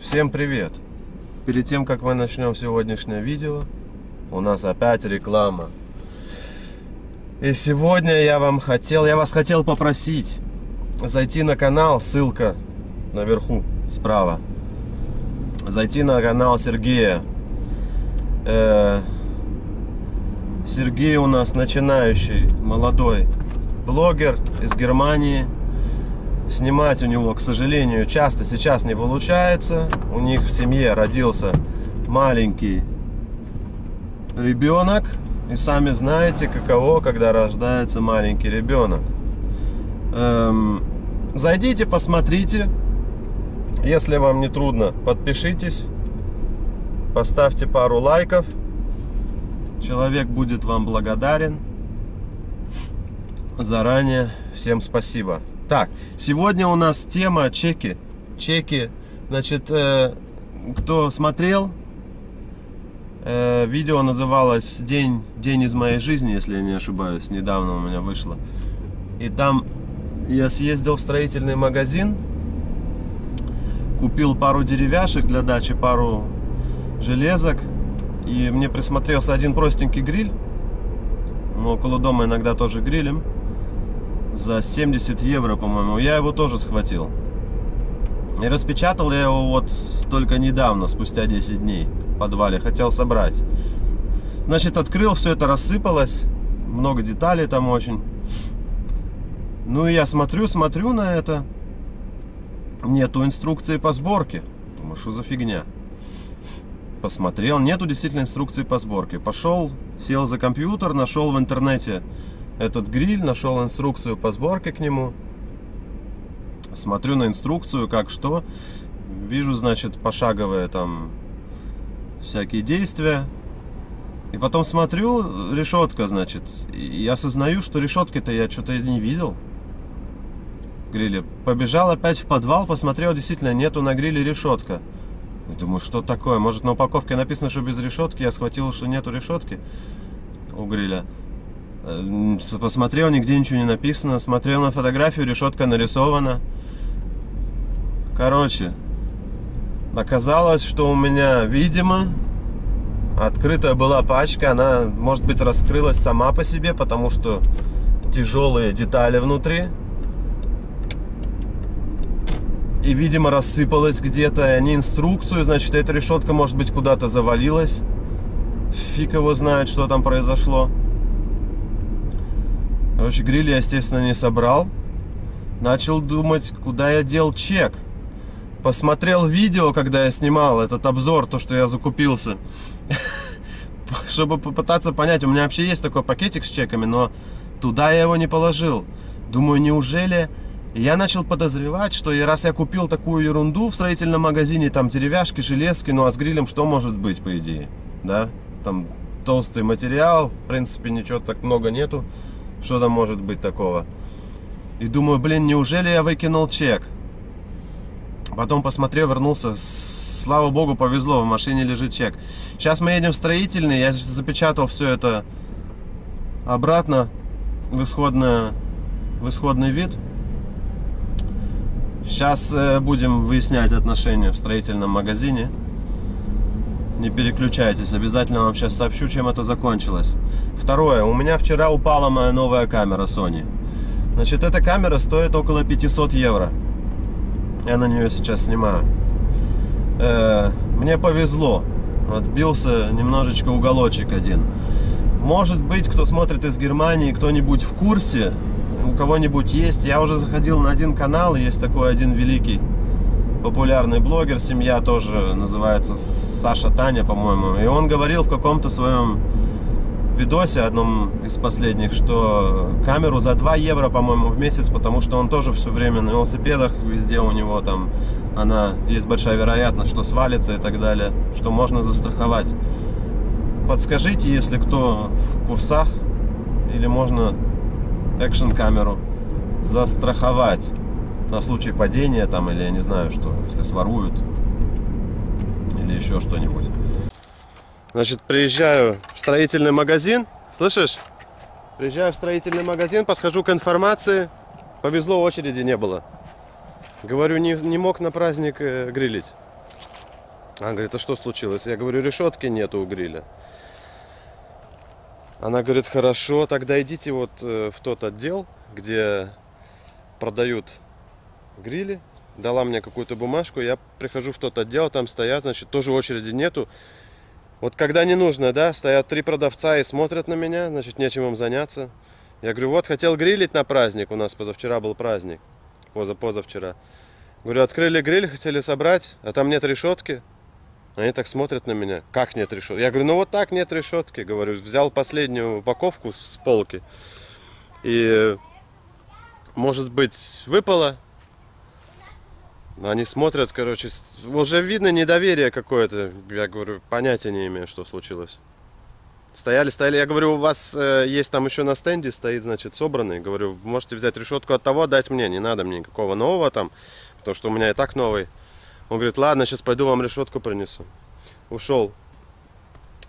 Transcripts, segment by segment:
Всем привет! Перед тем, как мы начнем сегодняшнее видео, у нас опять реклама. И сегодня я вам хотел, я вас хотел попросить зайти на канал, ссылка наверху справа. Зайти на канал Сергея. Э, Сергей у нас начинающий, молодой блогер из Германии. Снимать у него, к сожалению, часто сейчас не получается. У них в семье родился маленький ребенок. И сами знаете, каково, когда рождается маленький ребенок. Эм, зайдите, посмотрите. Если вам не трудно, подпишитесь. Поставьте пару лайков. Человек будет вам благодарен. Заранее всем спасибо. Так, сегодня у нас тема чеки. Чеки. Значит, э, кто смотрел, э, видео называлось День, День из моей жизни, если я не ошибаюсь. Недавно у меня вышло. И там я съездил в строительный магазин, купил пару деревяшек для дачи, пару железок. И мне присмотрелся один простенький гриль. Мы около дома иногда тоже грилем за 70 евро, по-моему. Я его тоже схватил. И распечатал я его вот только недавно, спустя 10 дней в подвале. Хотел собрать. Значит, открыл, все это рассыпалось. Много деталей там очень. Ну и я смотрю, смотрю на это. Нету инструкции по сборке. Думаю, что за фигня? Посмотрел, нету действительно инструкции по сборке. Пошел, сел за компьютер, нашел в интернете этот гриль, нашел инструкцию по сборке к нему. Смотрю на инструкцию, как что. Вижу, значит, пошаговые там всякие действия. И потом смотрю, решетка, значит. И осознаю, что решетки-то я что-то не видел. Гриле. Побежал опять в подвал, посмотрел, действительно, нету на гриле решетка. Думаю, что такое? Может, на упаковке написано, что без решетки. Я схватил, что нету решетки у гриля. Э, посмотрел, нигде ничего не написано. Смотрел на фотографию, решетка нарисована. Короче, оказалось, что у меня, видимо, открытая была пачка. Она, может быть, раскрылась сама по себе, потому что тяжелые детали внутри. И, видимо, рассыпалась где-то. И они инструкцию, значит, эта решетка, может быть, куда-то завалилась. Фиг его знает, что там произошло. Короче, гриль я, естественно, не собрал. Начал думать, куда я дел чек. Посмотрел видео, когда я снимал этот обзор, то, что я закупился. Чтобы попытаться понять, у меня вообще есть такой пакетик с чеками, но туда я его не положил. Думаю, неужели... Я начал подозревать, что раз я купил такую ерунду в строительном магазине, там деревяшки, железки, ну а с грилем что может быть, по идее? Да? Там толстый материал, в принципе, ничего так много нету. Что там может быть такого? И думаю, блин, неужели я выкинул чек? Потом посмотрел, вернулся. Слава богу, повезло, в машине лежит чек. Сейчас мы едем в строительный. Я запечатал все это обратно в, исходное, в исходный вид. Сейчас э, будем выяснять отношения в строительном магазине. Не переключайтесь, обязательно вам сейчас сообщу, чем это закончилось. Второе, у меня вчера упала моя новая камера Sony. Значит, эта камера стоит около 500 евро. Я на нее сейчас снимаю. Э, мне повезло. Отбился немножечко уголочек один. Может быть, кто смотрит из Германии, кто-нибудь в курсе, у кого-нибудь есть. Я уже заходил на один канал, есть такой один великий популярный блогер, семья тоже называется Саша Таня, по-моему. И он говорил в каком-то своем видосе, одном из последних, что камеру за 2 евро, по-моему, в месяц, потому что он тоже все время на велосипедах, везде у него там, она, есть большая вероятность, что свалится и так далее, что можно застраховать. Подскажите, если кто в курсах, или можно экшн камеру застраховать на случай падения там, или я не знаю что, если своруют, или еще что-нибудь. Значит, приезжаю в строительный магазин, слышишь? Приезжаю в строительный магазин, подхожу к информации, повезло, очереди не было. Говорю, не, не мог на праздник э, грилить. Она говорит, а что случилось? Я говорю, решетки нету у гриля. Она говорит, хорошо, тогда идите вот э, в тот отдел, где продают грили. Дала мне какую-то бумажку, я прихожу в тот отдел, там стоят, значит, тоже очереди нету. Вот когда не нужно, да, стоят три продавца и смотрят на меня, значит, нечем им заняться. Я говорю, вот хотел грилить на праздник, у нас позавчера был праздник, поза-позавчера. Говорю, открыли гриль, хотели собрать, а там нет решетки. Они так смотрят на меня. Как нет решетки? Я говорю, ну вот так нет решетки. Говорю, взял последнюю упаковку с полки. И, может быть, выпало. Они смотрят, короче, уже видно недоверие какое-то. Я говорю, понятия не имею, что случилось. Стояли, стояли. Я говорю, у вас э, есть там еще на стенде стоит, значит, собранный. Говорю, можете взять решетку от того, дать мне. Не надо мне никакого нового там, потому что у меня и так новый. Он говорит, ладно, сейчас пойду вам решетку принесу. Ушел.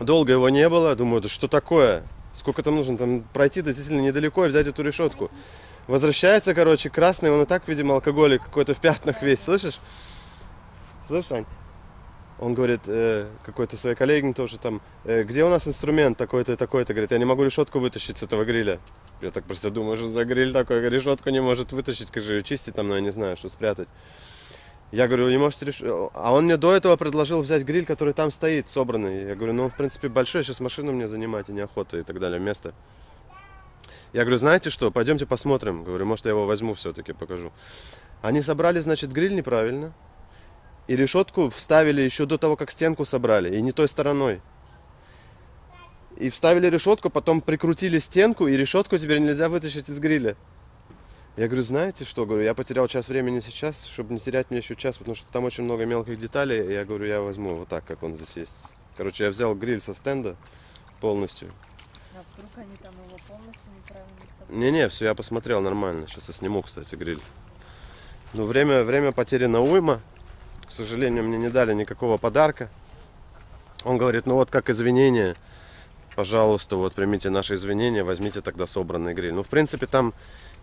Долго его не было. Думаю, да что такое? Сколько там нужно? Там пройти действительно недалеко и взять эту решетку. Возвращается, короче, красный. Он и так, видимо, алкоголик какой-то в пятнах весь. Слышишь? Слышишь, Ань? Он говорит, э, какой-то своей коллеге тоже там, э, где у нас инструмент такой-то и такой-то, говорит, я не могу решетку вытащить с этого гриля. Я так просто думаю, что за гриль такой, решетку не может вытащить, как же чистить там, ну, я не знаю, что спрятать. Я говорю, не можете решить. А он мне до этого предложил взять гриль, который там стоит, собранный. Я говорю, ну, он, в принципе, большой, сейчас машину мне занимать и неохота и так далее, место. Я говорю, знаете что, пойдемте посмотрим. Говорю, может, я его возьму все-таки, покажу. Они собрали, значит, гриль неправильно. И решетку вставили еще до того, как стенку собрали, и не той стороной. И вставили решетку, потом прикрутили стенку, и решетку теперь нельзя вытащить из гриля. Я говорю, знаете что, говорю, я потерял час времени сейчас, чтобы не терять мне еще час, потому что там очень много мелких деталей. Я говорю, я возьму вот так, как он здесь есть. Короче, я взял гриль со стенда полностью. Вдруг они там его полностью неправильно собрали? Не-не, все, я посмотрел нормально. Сейчас я сниму, кстати, гриль. Ну, время, время потеряно уйма. К сожалению, мне не дали никакого подарка. Он говорит, ну вот как извинение, пожалуйста, вот примите наши извинения, возьмите тогда собранный гриль. Ну, в принципе, там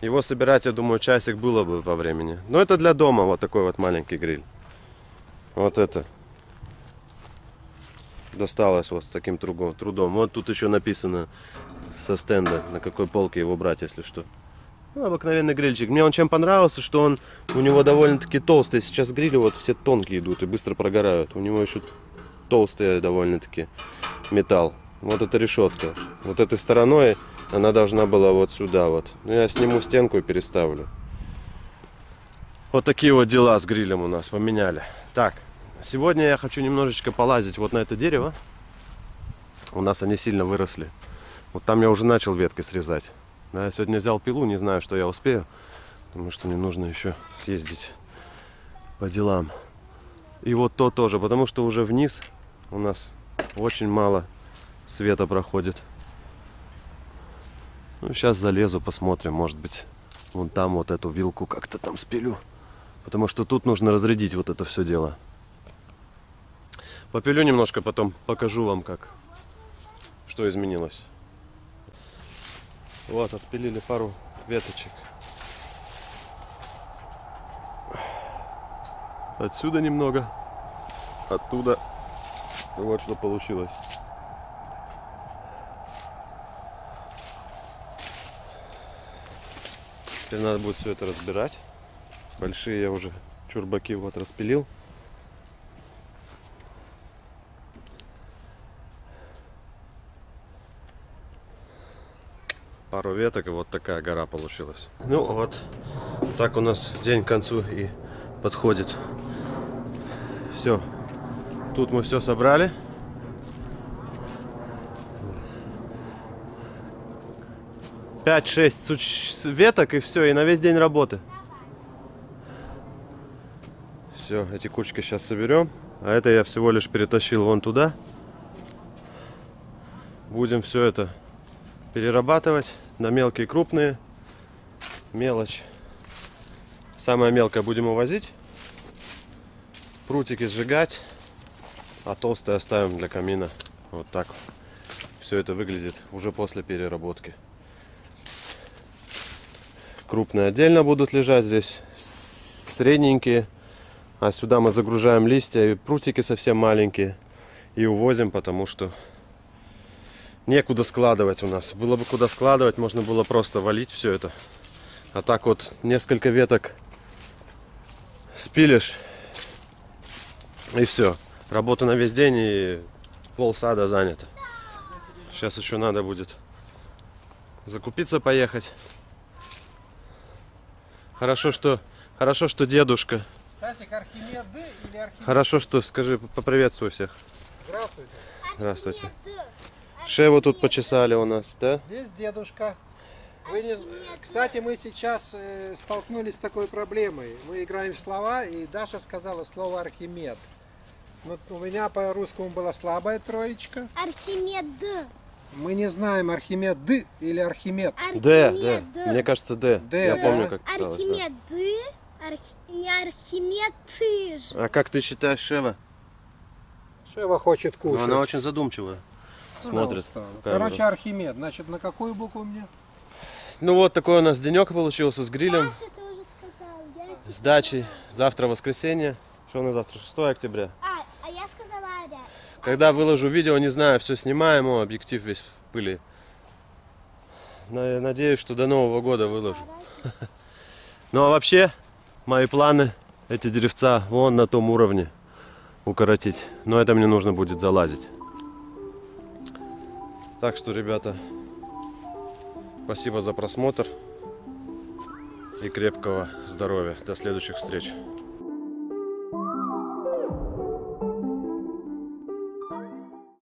его собирать, я думаю, часик было бы по времени. Но это для дома вот такой вот маленький гриль. Вот это. Досталось вот с таким трудом. Вот тут еще написано со стенда, на какой полке его брать, если что. Ну, обыкновенный грильчик. Мне он чем понравился, что он у него довольно-таки толстый. Сейчас грили вот все тонкие идут и быстро прогорают. У него еще толстый довольно-таки металл. Вот эта решетка. Вот этой стороной она должна была вот сюда вот. Ну, я сниму стенку и переставлю. Вот такие вот дела с грилем у нас поменяли. Так, сегодня я хочу немножечко полазить вот на это дерево. У нас они сильно выросли. Вот там я уже начал веткой срезать. Да, я сегодня взял пилу, не знаю, что я успею. Потому что мне нужно еще съездить по делам. И вот то тоже, потому что уже вниз у нас очень мало света проходит. Ну, сейчас залезу, посмотрим, может быть, вон там вот эту вилку как-то там спилю. Потому что тут нужно разрядить вот это все дело. Попилю немножко, потом покажу вам, как, что изменилось. Вот, отпилили пару веточек. Отсюда немного, оттуда. Вот что получилось. Теперь надо будет все это разбирать. Большие я уже чурбаки вот распилил. Пару веток и вот такая гора получилась. Ну вот, так у нас день к концу и подходит. Все, тут мы все собрали. 5-6 веток и все, и на весь день работы. Все, эти кучки сейчас соберем. А это я всего лишь перетащил вон туда. Будем все это перерабатывать на мелкие и крупные. Мелочь. Самое мелкое будем увозить. Прутики сжигать. А толстые оставим для камина. Вот так. Все это выглядит уже после переработки. Крупные отдельно будут лежать здесь. Средненькие А сюда мы загружаем листья и прутики совсем маленькие. И увозим, потому что некуда складывать у нас. Было бы куда складывать, можно было просто валить все это. А так вот несколько веток спилишь и все. Работа на весь день и пол сада занято. Сейчас еще надо будет закупиться поехать. Хорошо, что хорошо, что дедушка. Стасик, Архимед Д или Архимед? Хорошо, что скажи, поприветствуй всех. Здравствуйте. Здравствуйте. Шею тут почесали у нас, да? Здесь дедушка. Вы не... Кстати, мы сейчас э, столкнулись с такой проблемой. Мы играем в слова, и Даша сказала слово Архимед. Вот у меня по русскому была слабая троечка. Архимед. Мы не знаем Архимед Д или Архимед. Д. Д. Мне кажется, Д. Д, Я да? помню, как писалось. да. Архимед. Архи... Не Архимед ты ж. А как ты считаешь, Шева? Шева хочет Ну, кушать. она очень задумчивая. Смотрит. устала. в камеру. Короче, Архимед. Значит, на какую букву у меня? Ну вот такой у нас денек получился с грилем, Даша, ты уже сказал. Я тебе с дачей. Завтра воскресенье. Что на завтра? 6 октября. А, а я сказала Аря. Когда выложу видео, не знаю, все снимаем, о, объектив весь в пыли. На- Надеюсь, что до Нового года выложу. Ну а вообще, мои планы, эти деревца вон на том уровне укоротить. Но это мне нужно будет залазить. Так что, ребята, спасибо за просмотр и крепкого здоровья. До следующих встреч.